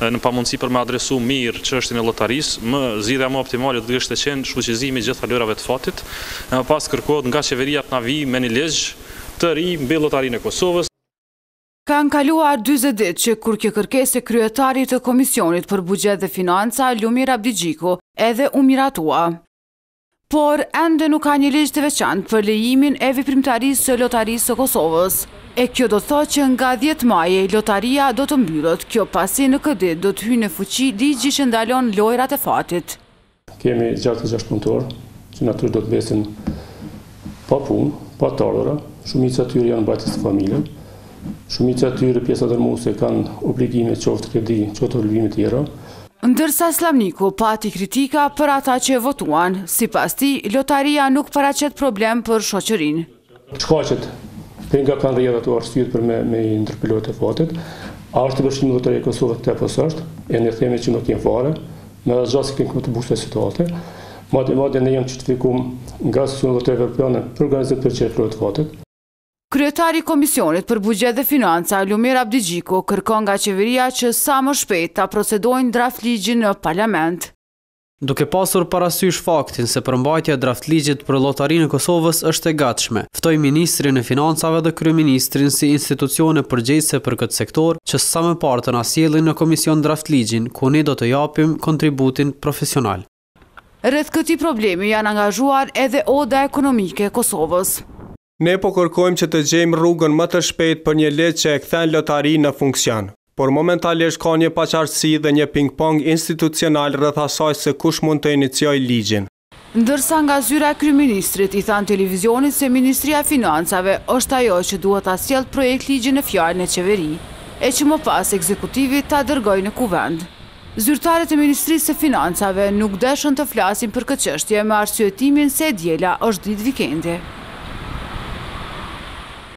Në pamundësi për me adresu mirë çështjen e llotarisë, më zgjidhja më optimale do të kishte qenë shfuqizimi i gjitha lojërave të fatit, e më pas kërkohet nga qeveria të na vijë me një ligj të ri mbi Llotarinë e Kosovës. Kanë kaluar dyzet ditë që kur kjo kërkesë e kryetarit të Komisionit për Buxhet dhe Financa, Lumir Abdixhiku, edhe u miratua. Por, ende nuk ka një ligj të veçantë për lejimin e veprimtarisë së Lotarisë së Kosovës. E kjo do të thotë që nga dhjetë maji lotaria do të mbyllet, kjo pasi në këtë ditë do të hyjë në fuqi ligji që ndalon lojërat e fatit. Kemi gjashtëdhjetë e gjashtë punëtorë që natyrisht do të mbesin pa punë, pa të ardhura, shumica e tyre janë mbajtës të familjeve, shumica e tyre pjesa dërmuese kanë obligime qoftë kredi, qoftë obligime tjera. Ndërsa Slamniku pati kritika për ata që e votuan, sipas tij, lotaria nuk paraqet problem për shoqërinë. Shkaqet dhe nga kanë rrjedh edhe arsyet për me me i ndërpre lojët e fatit. A është e përfshime lotaria e Kosovës apo s'është, e ne themi që nuk jemi fare, me asgja s'i kemi kontribu kësaj situate, madje madje ne jemi certifikum nga asociacioni i lotarive evropiane për organizim përgjegjës të lojëve të fatit. Kryetari i Komisionit për Buxhet dhe Financa, Lumir Abdixhiku, kërkon nga Qeveria që sa më shpejt ta procedojnë draft-ligjin në Parlament. Duke pasur parasysh faktin se përmbajtja e draft-ligjit për Llotarinë e Kosovës është e gatshme, ftoj ministrin e Financave dhe kryeministrin si institucione përgjegjëse për këtë sektor që sa më parë të na sjellin në Komision draft-ligjin ku ne do të japim kontributin profesional. Rreth këtij problemi janë angazhuar edhe Oda Ekonomike e Kosovës. Ne po kërkojmë që të gjejmë rrugën më të shpejtë për një ligj që e kthen lotarinë në funksion, por momentalisht ka një paqartësi dhe një ping-pong institucional rreth asaj se kush mund të iniciojë ligjin. Ndërsa nga zyra e kryeministrit i thanë Televizionit se Ministria e Financave është ajo që duhet ta sjellë projektligjin në fjalë në Qeveri, e që më pas ekzekutivi ta dërgojë në Kuvend. Zyrtarët e Ministrisë së Financave nuk deshën të flasin për këtë çështje me arsyetimin se e diela është ditë vikendi.